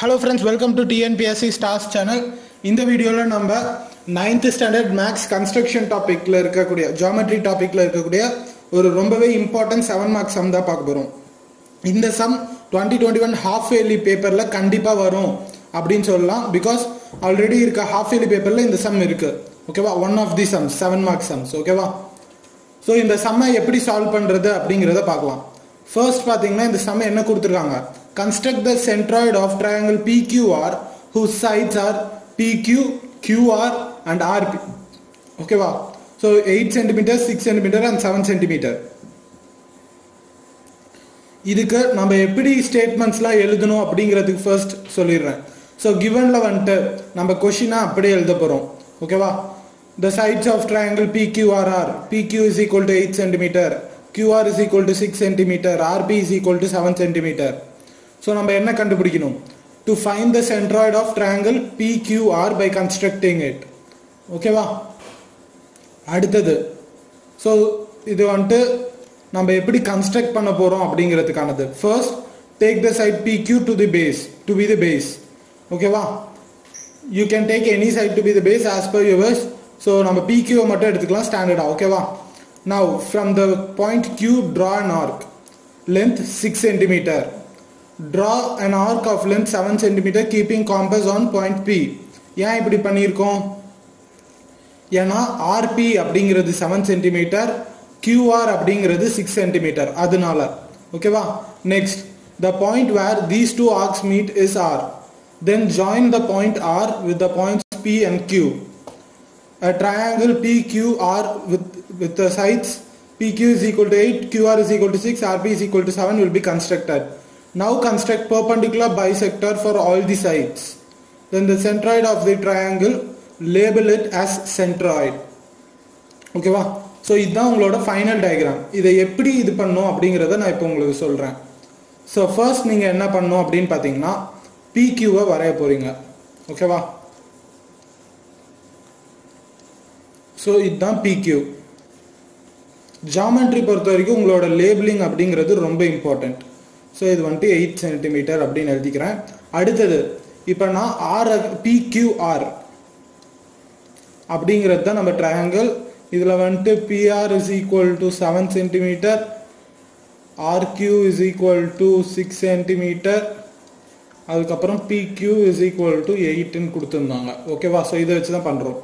Hello friends welcome to TNPSC stars channel இந்த வீடியோவில் நம்ம நைன்த் ஸ்டாண்டர்ட் மேக்ஸ் கன்ஸ்ட்ரக்ஷன் டாப்பிக்கில் இருக்கக்கூடிய ஜாமெட்ரி டாப்பிக்கில் இருக்கக்கூடிய ஒரு ரொம்பவே இம்பார்ட்டன்ட் செவன் மார்க்ஸ் சம் தான் பார்க்க போகிறோம் இந்த sum twenty twenty one half yearly பேப்பரில் கண்டிப்பாக வரும் அப்படின்னு சொல்லலாம். பிகாஸ் ஆல்ரெடி இருக்க ஹாஃப் இயர்லி பேப்பரில் இந்த சம் இருக்குது ஓகேவா one of the sums seven marks sums ஓகேவா ஸோ இந்த சம்மை எப்படி சால்வ் பண்ணுறது அப்படிங்கிறத பார்க்கலாம். ஃபர்ஸ்ட் பார்த்தீங்கன்னா இந்த சம்மை என்ன கொடுத்துருக்காங்க? Construct the of of PQR whose sides sides are PQ and and RP ஓகேவா so eight centimetre six centimetre and seven centimetre இதுக்கு நம்ம எப்படி ஸ்டேட்மெண்ட்ஸ்லாம் எழுதணும் அப்படிங்கிறதுக்கு ஃபர்ஸ்ட் சொல்லிடுறேன். ஸோ கிவனில் வந்துட்டு நம்ம கொஷினாக அப்படியே எழுத போகிறோம் ஓகேவா the sides of triangle PQRR PQ is equal to eight centimetre QR is equal to six centimetre RP is equal to seven centimetre so நம்ம என்ன கண்டுபிடிக்கணும்? To find the centroid of triangle PQR by constructing it ஓகேவா அடுத்தது. So இது வந்துட்டு நம்ம எப்படி construct பண்ண போகிறோம் அப்படிங்கிறதுக்கானது. First take the side PQ to the base to be the base ஓகேவா you can take any side to be the base as per yours so நம்ம பிக்யூவை மட்டும் எடுத்துக்கலாம் ஸ்டாண்டர்டா ஓகேவா now from the point Q draw an arc. Length 6 centimeter. Draw an arc of length 7 centimeter keeping compass on point P. ஏன் இப்படி பண்ணியிருக்கோம் ஏன்னா ஆர்பி அப்படிங்கிறது செவன் சென்டிமீட்டர் கியூஆர் அப்படிங்கிறது சிக்ஸ் சென்டிமீட்டர் அதனால ஓகேவா next the point where these two arcs meet is R then join the point R with the points P and Q a triangle PQR with, with the sides PQ is equal to 8, QR is equal to 6, RP is equal to 7 will be constructed. Now construct perpendicular bisector for all the sides. Then the centroid of the triangle, label it as centroid. ஓகேவா so இதுதான் உங்களோட final diagram இதை எப்படி இது பண்ணும் அப்படிங்கிறத நான் இப்போ உங்களுக்கு சொல்கிறேன் ஸோ ஃபர்ஸ்ட் நீங்கள் என்ன பண்ணணும் அப்படின்னு பார்த்தீங்கன்னா பிக்யூவை வரைய போகிறீங்க ஓகேவா ஸோ இதுதான் பிக்யூ ஜாமெண்ட்ரி பொறுத்த வரைக்கும் உங்களோட லேபிளிங் அப்படிங்கிறது ரொம்ப இம்பார்ட்டண்ட் ஸோ இது வந்துட்டு எயிட் சென்டிமீட்டர் அப்படின்னு எழுதிக்கிறேன். அடுத்தது இப்போ நான் ஆர் பிக்யூஆர் அப்படிங்கிறது தான் நம்ம ட்ரையாங்கிள் இதில் வந்துட்டு PR is equal to seven centimetre RQ is equal to six centimetre அதுக்கப்புறம் பிக்யூ இஸ் ஈக்குவல் டு எயிட்டுன்னு கொடுத்துருந்தாங்க. ஓகேவா ஸோ இதை வச்சு தான் பண்ணுறோம்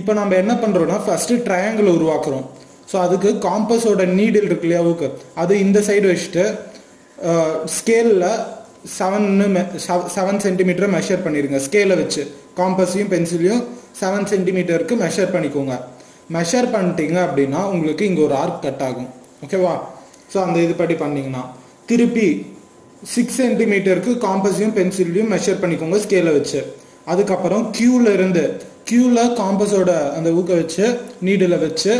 இப்போ நம்ம என்ன பண்ணுறோம்னா ஃபஸ்ட்டு ட்ரையாங்கிள் உருவாக்குறோம். ஸோ அதுக்கு காம்பஸோட நீடில் இருக்கு இல்லையா ஊக்கு? அது இந்த சைடு வச்சுட்டு ஸ்கேலில் செவன்னு செவன் சென்டிமீட்டர் மெஷர் பண்ணிடுங்க ஸ்கேலை வச்சு. காம்பஸையும் பென்சிலையும் செவன் சென்டிமீட்டருக்கு மெஷர் பண்ணிக்கோங்க. மெஷர் பண்ணிட்டீங்க அப்படின்னா உங்களுக்கு இங்கே ஒரு ஆர்க் கட் ஆகும். ஓகேவா ஸோ அந்த இது படி பண்ணிங்கன்னா. திருப்பி சிக்ஸ் சென்டிமீட்டருக்கு காம்பஸையும் பென்சிலையும் மெஷர் பண்ணிக்கோங்க ஸ்கேலை வச்சு. அதுக்கப்புறம் க்யூவில் இருந்து க்யூவில் காம்பஸோட அந்த ஊக்க வச்சு நீடில் வச்சு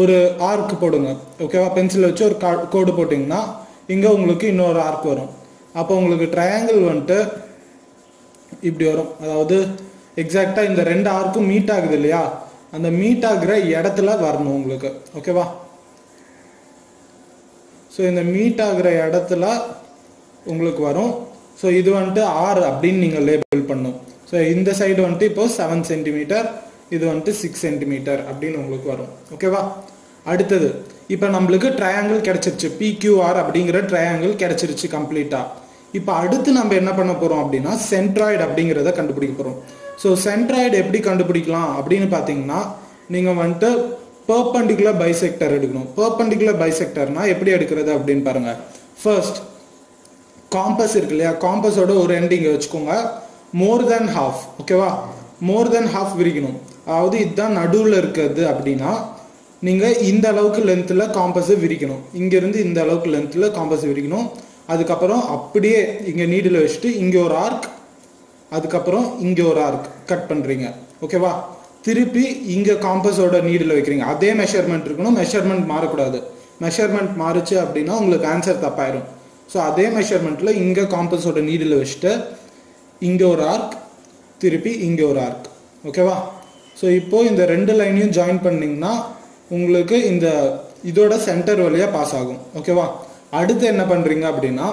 ஒரு ஆர்க் போடுங்க. ஓகேவா பென்சிலை வச்சு ஒரு கோடு போட்டிங்கன்னா இங்கே உங்களுக்கு இன்னொரு ஆர்க் வரும். அப்போ உங்களுக்கு ட்ரையாங்கிள் வந்துட்டு இப்படி வரும். அதாவது எக்ஸாக்டாக இந்த ரெண்டு ஆர்க்கும் மீட் ஆகுது இல்லையா? அந்த மீட் ஆகுற இடத்துல வரணும் உங்களுக்கு. ஓகேவா ஸோ இந்த மீட் ஆகுற இடத்துல உங்களுக்கு வரும். ஸோ இது வந்துட்டு ஆறு அப்படின்னு நீங்கள் லேபிள் பண்ணும் ஸோ இந்த சைடு வந்துட்டு இப்போ செவன் சென்டிமீட்டர் இது வந்துட்டு சிக்ஸ் சென்டிமீட்டர் அப்படின்னு உங்களுக்கு வரும். ஓகேவா அடுத்தது இப்போ நம்மளுக்கு ட்ரையாங்கிள் கிடைச்சிருச்சு. பிக்யூஆர் அப்படிங்கிற ட்ரையாங்கிள் கிடைச்சிருச்சு கம்ப்ளீட்டாக இப்போ அடுத்து நம்ம என்ன பண்ண போகிறோம் அப்படின்னா சென்ட்ராய்டு அப்படிங்கிறத கண்டுபிடிக்க போகிறோம் ஸோ சென்ட்ராய்டு எப்படி கண்டுபிடிக்கலாம் அப்படின்னு பார்த்தீங்கன்னா நீங்கள் வந்துட்டு பர்பண்டிகுலர் பைசெக்டர் எடுக்கணும். பர்பண்டிகுலர் பைசெக்டர்னா எப்படி எடுக்கிறது அப்படின்னு பாருங்க. ஃபர்ஸ்ட் காம்பஸ் இருக்கு இல்லையா? காம்பஸோட ஒரு எண்ட் வச்சுக்கோங்க. மோர் தென் ஹாஃப் ஓகேவா மோர் தென் ஹாஃப் விரிக்கணும். அதாவது இதுதான் நடுவில் இருக்கிறது அப்படின்னா நீங்கள் இந்த அளவுக்கு லென்த்தில் காம்பஸை விரிக்கணும். இங்கேருந்து இந்த அளவுக்கு லென்த்தில் காம்பஸை விரிக்கணும். அதுக்கப்புறம் அப்படியே இங்கே நீடில் வச்சுட்டு இங்கே ஒரு ஆர்க் அதுக்கப்புறம் இங்கே ஒரு ஆர்க் கட் பண்ணுறீங்க ஓகேவா திருப்பி இங்கே காம்பஸோட நீடில் வைக்கிறீங்க. அதே மெஷர்மெண்ட் இருக்கணும். மெஷர்மெண்ட் மாறக்கூடாது. மெஷர்மெண்ட் மாறுச்சு அப்படின்னா உங்களுக்கு ஆன்சர் தப்பாயிரும். ஸோ அதே மெஷர்மெண்ட்டில் இங்கே காம்பஸோட நீடில் வச்சுட்டு இங்கே ஒரு ஆர்க் திருப்பி இங்கே ஒரு ஆர்க் ஓகேவா ஸோ இப்போது இந்த ரெண்டு லைனையும் ஜாயின் பண்ணிங்கன்னா உங்களுக்கு இந்த இதோட சென்டர் வழியாக பாஸ் ஆகும். ஓகேவா அடுத்து என்ன பண்ணுறீங்க அப்படின்னா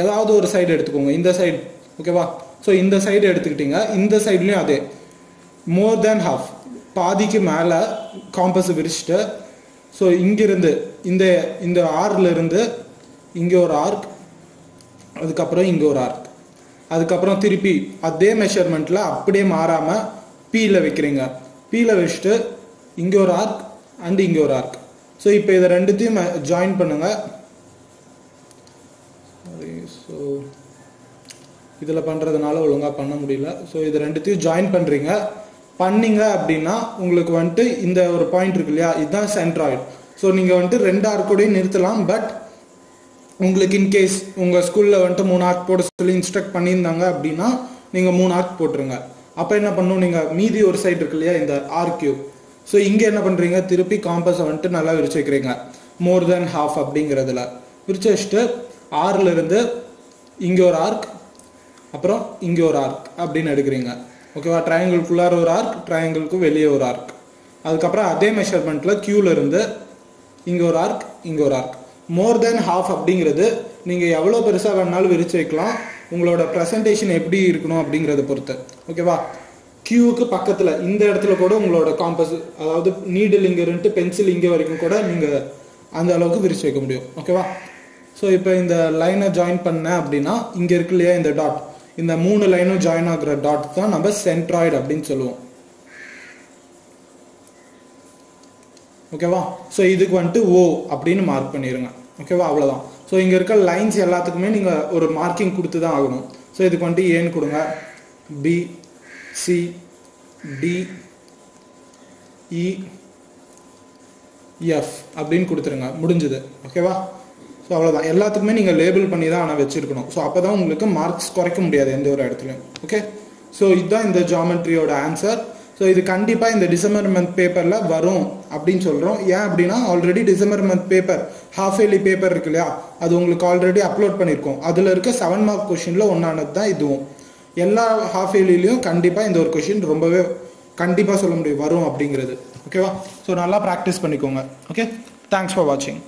ஏதாவது ஒரு சைடு எடுத்துக்கோங்க. இந்த சைடு ஓகேவா ஸோ இந்த சைடு எடுத்துக்கிட்டீங்க. இந்த சைட்லேயும் அதே. மோர் தேன் ஹாஃப் பாதிக்கு மேலே காம்பஸ் விரிச்சிட்டு ஸோ இங்கிருந்து இந்த இந்த ஆர்ல இருந்து இங்கே ஒரு ஆர்க் அதுக்கப்புறம் இங்கே ஒரு ஆர்க் அதுக்கப்புறம் திருப்பி அதே மெஷர்மெண்ட்டில் அப்படியே மாறாமல் பீல வைக்கிறீங்க. பீல வச்சுட்டு இங்கே ஒரு ஆர்க் அண்ட் இங்கே ஒரு ஆர்க் ஸோ இப்போ இதை ரெண்டுத்தையும் ஜாயின் பண்ணுங்க. ஸோ இதில் பண்ணுறதுனால ஒழுங்காக பண்ண முடியல. ஸோ இது ரெண்டுத்தையும் ஜாயின் பண்ணுறீங்க பண்ணீங்க அப்படின்னா உங்களுக்கு வந்துட்டு இந்த ஒரு பாயிண்ட் இருக்கு இல்லையா? இதுதான் சென்ட்ராய்டு ஸோ நீங்கள் வந்துட்டு ரெண்டு ஆர்க்கோடையும் நிறுத்தலாம். பட் உங்களுக்கு இன்கேஸ் உங்கள் ஸ்கூலில் வந்துட்டு மூணு ஆர்க் போட சொல்லி இன்ஸ்ட்ரக்ட் பண்ணியிருந்தாங்க அப்படின்னா நீங்கள் மூணு ஆர்க் போட்டுருங்க. அப்போ என்ன பண்ணும்? நீங்கள் மீதி ஒரு சைடு இருக்கு இல்லையா? இந்த ஆர்கியூ ஸோ இங்கே என்ன பண்ணுறீங்க திருப்பி காம்பஸை வந்துட்டு நல்லா விரிச்சு வைக்கிறீங்க. மோர் தென் ஹாஃப் அப்படிங்கிறதுல. விரிச்சு வச்சுட்டு ஆறுலேருந்து இங்கே ஒரு ஆர்க் அப்புறம் இங்கே ஒரு ஆர்க் அப்படின்னு எடுக்கிறீங்க. ஓகேவா ட்ரையாங்கிள்குள்ளார ஒரு ஆர்க் ட்ரையாங்கிள்க்கு வெளியே ஒரு ஆர்க் அதுக்கப்புறம் அதே மெஷர்மெண்ட்டில் க்யூவிலேருந்து இங்கே ஒரு ஆர்க் இங்கே ஒரு ஆர்க் மோர் தென் ஹாஃப் அப்படிங்கிறது நீங்கள் எவ்வளோ பெருசாக வேணாலும் விரிச்சு வைக்கலாம். உங்களோட ப்ரெசன்டேஷன் எப்படி இருக்கணும் அப்படிங்கிறத பொறுத்து. ஓகேவா கியூவுக்கு பக்கத்தில் இந்த இடத்துல கூட உங்களோட காம்பஸ் அதாவது நீடில் இங்கே இருந்துட்டு பென்சில் இங்கே வரைக்கும் கூட நீங்கள் அந்த அளவுக்கு விரிச்சு வைக்க முடியும். ஓகேவா ஸோ இப்போ இந்த லைனை ஜாயின் பண்ணேன் அப்படின்னா இங்கே இருக்கு இல்லையா இந்த டாட் இந்த மூணு லைனும் ஜாயின் ஆகுற டாட் தான் நம்ம சென்ட்ராய்டு அப்படின்னு சொல்லுவோம். ஓகேவா ஸோ இதுக்கு வந்துட்டு ஓ அப்படின்னு மார்க் பண்ணிடுங்க ஓகேவா அவ்வளோதான் ஸோ இங்கே இருக்க லைன்ஸ் எல்லாத்துக்குமே நீங்கள் ஒரு மார்க்கிங் கொடுத்து தான் ஆகணும். ஸோ இதுக்கு வந்துட்டு ஏன்னு கொடுங்க. B C D e, E F அப்படின்னு கொடுத்துருங்க. முடிஞ்சுது. ஓகேவா ஸோ அவ்வளோதான் எல்லாத்துக்குமே நீங்கள் லேபிள் பண்ணி தான் ஆனால் வச்சுருக்கணும். ஸோ அப்போ தான் உங்களுக்கு மார்க்ஸ் குறைக்க முடியாது எந்த ஒரு இடத்துலையும். ஓகே ஸோ இதுதான் இந்த ஜாமெட்ரியோட ஆன்சர் ஸோ இது கண்டிப்பாக இந்த டிசம்பர் மந்த் பேப்பரில் வரும் அப்படின்னு சொல்கிறோம் ஏன் அப்படின்னா already December month paper half yearly paper இருக்கு இல்லையா? அது உங்களுக்கு ஆல்ரெடி அப்லோட் பண்ணியிருக்கோம். அதில் இருக்க செவன் மார்க் கொஷினில் ஒன்றானது தான் இதுவும். எல்லா ஹாஃப் இயர்லிலையும் கண்டிப்பாக இந்த ஒரு கொஷின் ரொம்பவே கண்டிப்பாக சொல்ல முடியும். வரும் அப்படிங்கிறது. ஓகேவா ஸோ நல்லா ப்ராக்டிஸ் பண்ணிக்கோங்க. ஓகே தேங்க்ஸ் ஃபார் வாட்சிங்